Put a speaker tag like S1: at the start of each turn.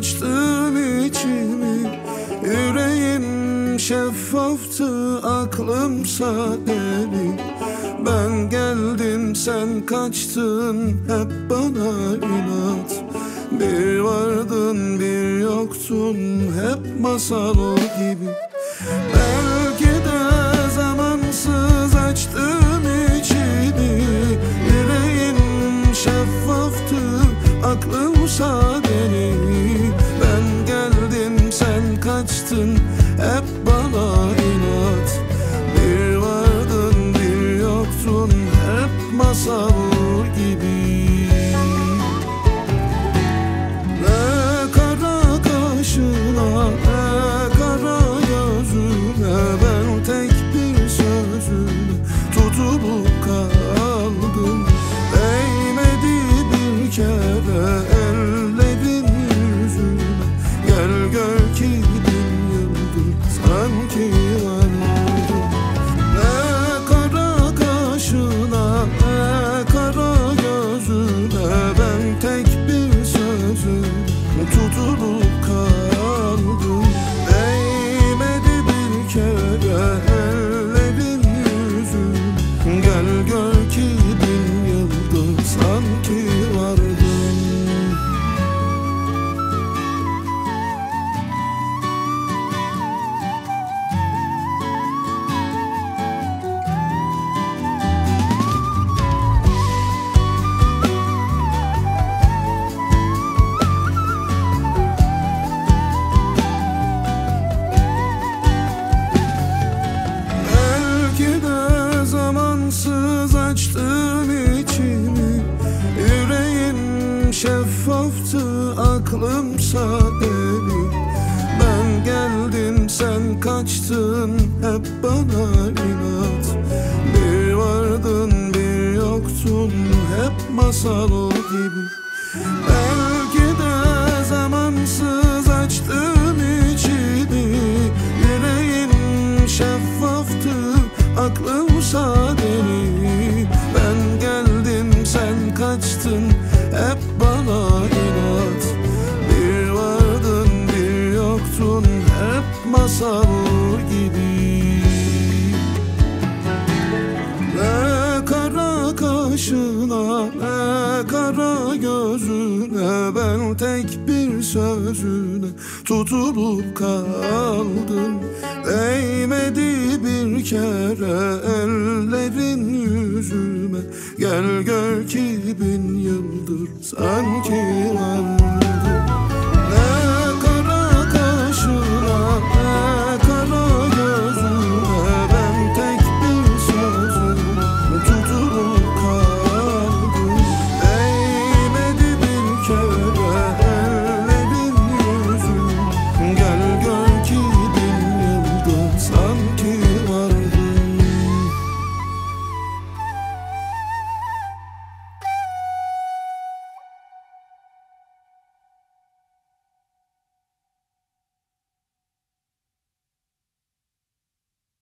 S1: açtın içimi. Yüreğim şeffaftı aklımsa deli Ben geldim sen kaçtın hep bana inat. Bir vardın bir yoktun hep masal gibi. Belki ellerin yüzüne Gel gör ki bin yıldır sanki açtım içimi. Yüreğim şeffaftı aklımsa deli Ben geldim sen kaçtın hep bana inat. Bir vardın bir yoktun hep masal gibi. Belki de zamansız açtım içimi. Yüreğim şeffaftı aklımsa deli Ben geldim sen kaçtın hep bana inat. Bir vardın bir yoktun hep masal gibi. Ne kara kaşına ne kara gözüne Ben tek bir sözüne tutulup kaldım. Değmedi bir kere yüzüme Gel gör ki bin yıldır sanki ben